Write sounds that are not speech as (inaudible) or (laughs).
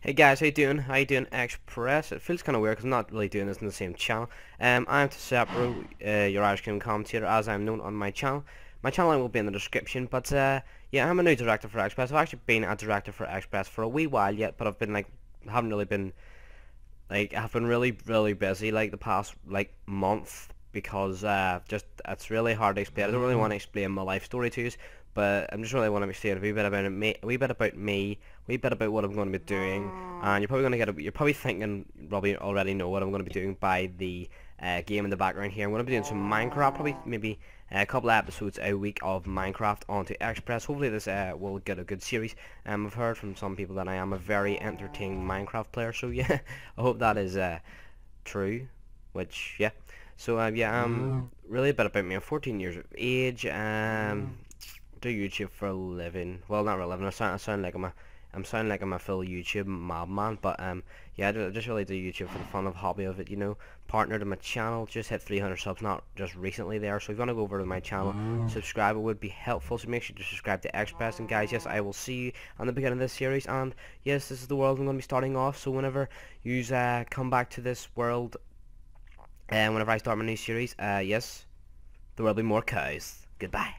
Hey guys, how you doing? How you doing, Xpress? It feels kind of weird because I'm not really doing this in the same channel. Um, I'm Tesepro, uh, your Irish Kingdom commentator, as I'm known on my channel. My channel will be in the description, but uh, yeah, I'm a new director for Xpress. I've actually been a director for Xpress for a wee while yet, but I've been like, haven't really been, like, I've been really, really busy like the past like month because uh, just it's really hard to explain. I don't really want to explain my life story to you, but I'm just really want to explain a wee bit about me, a wee bit about me, a wee bit about what I'm going to be doing, and you're probably going to get, a, you're probably thinking, probably already know what I'm going to be doing by the uh, game in the background here. I'm going to be doing some Minecraft, probably maybe a couple of episodes a week of Minecraft onto Xpress. Hopefully this uh, will get a good series. Um, I've heard from some people that I am a very entertaining Minecraft player, so (laughs) yeah, I hope that is uh, true. Which yeah, so uh, yeah, um, really a bit about me. I'm 14 years of age. Um, do YouTube for a living. Well, not for a living. I sound, I sound like I'm a, I'm sounding like I'm a full YouTube madman. But um, yeah, I, do, I just really do YouTube for the fun of hobby of it. You know, partner to my channel. Just hit 300 subs, not just recently there. So if you want to go over to my channel, subscribe. It would be helpful. So make sure to subscribe to Xpress. And guys, yes, I will see you on the beginning of this series. And yes, this is the world I'm going to be starting off. So whenever you uh, come back to this world, and whenever I start my new series, uh, yes, there will be more cows. Goodbye.